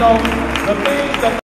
know, the things that